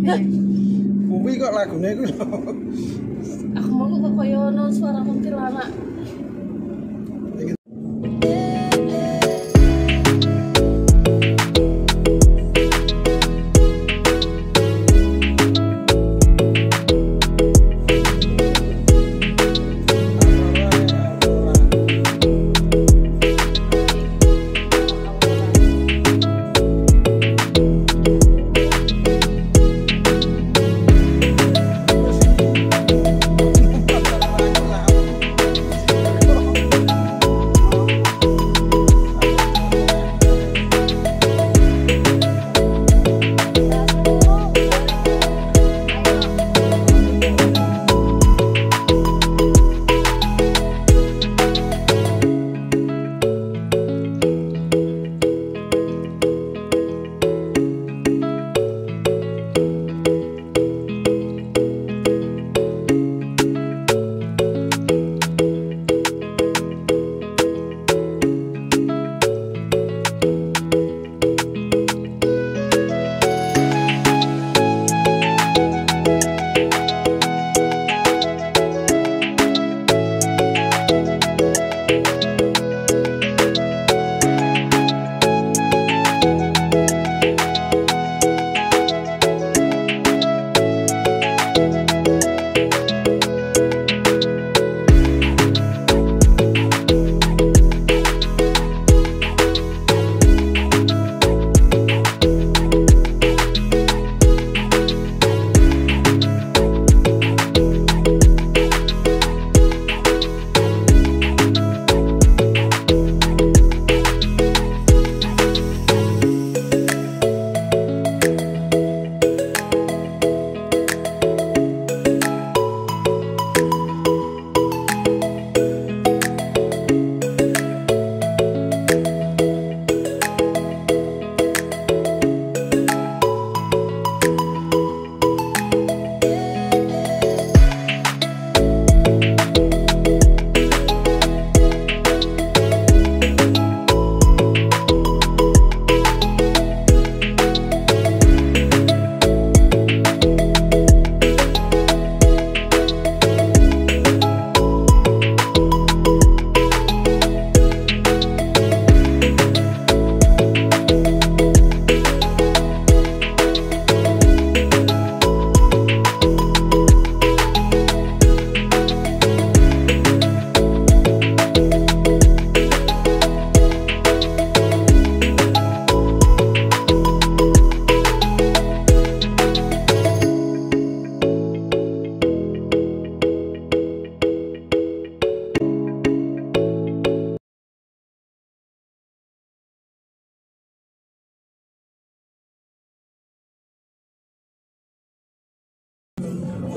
kuwi kok lagune itu Aku mau kok koyo kaya suara kuntilanak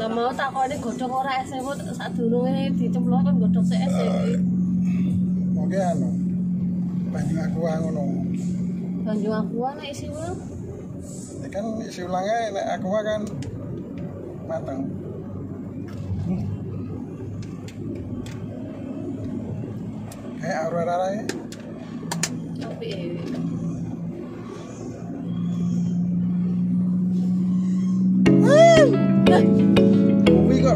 Lah mau takone godhong ora SMA sadurunge dicemplok kan godhong sik SMP. Oke anu. Banyu aku ngono. Banyu aku ana isi ulang. Ya kan isi ulangnya nek aku kan mateng. Kayak aurora ya. Tapi eh Kuwi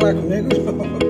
falar comigo?